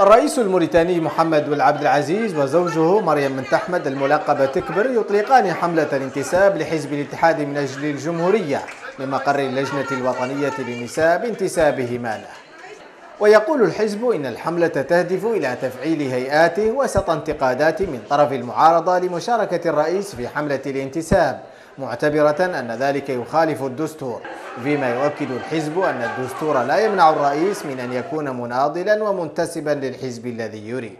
الرئيس الموريتاني محمد والعبد العزيز وزوجه مريم من تحمد الملقبة تكبر يطلقان حملة الانتساب لحزب الاتحاد من أجل الجمهورية من مقر اللجنة الوطنية للنساء بانتسابهما له ويقول الحزب إن الحملة تهدف إلى تفعيل هيئاته وسط انتقادات من طرف المعارضة لمشاركة الرئيس في حملة الانتساب معتبرة أن ذلك يخالف الدستور. فيما يؤكد الحزب أن الدستور لا يمنع الرئيس من أن يكون مناضلا ومنتسبا للحزب الذي يريد.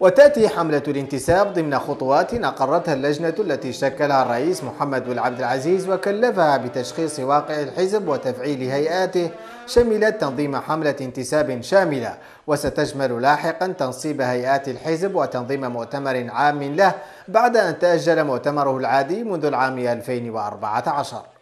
وتأتي حملة الانتساب ضمن خطوات أقرتها اللجنة التي شكلها الرئيس محمد بن عبد العزيز وكلفها بتشخيص واقع الحزب وتفعيل هيئاته شملت تنظيم حملة انتساب شاملة وستشمل لاحقا تنصيب هيئات الحزب وتنظيم مؤتمر عام له بعد أن تأجل مؤتمره العادي منذ العام 2014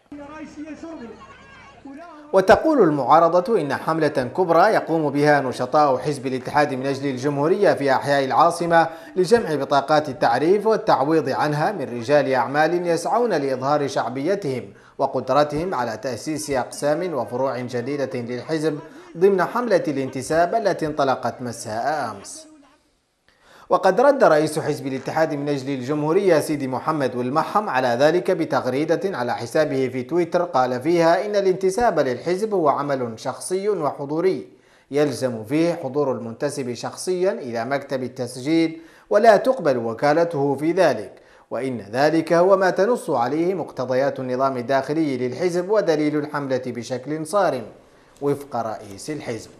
وتقول المعارضة إن حملة كبرى يقوم بها نشطاء حزب الاتحاد من أجل الجمهورية في أحياء العاصمة لجمع بطاقات التعريف والتعويض عنها من رجال أعمال يسعون لإظهار شعبيتهم وقدرتهم على تأسيس أقسام وفروع جديدة للحزب ضمن حملة الانتساب التي انطلقت مساء أمس. وقد رد رئيس حزب الاتحاد من أجل الجمهورية سيدي محمد والمحم على ذلك بتغريدة على حسابه في تويتر قال فيها إن الانتساب للحزب هو عمل شخصي وحضوري. يلزم فيه حضور المنتسب شخصيا إلى مكتب التسجيل ولا تقبل وكالته في ذلك وإن ذلك هو ما تنص عليه مقتضيات النظام الداخلي للحزب ودليل الحملة بشكل صارم. وفق رئيس الحزب.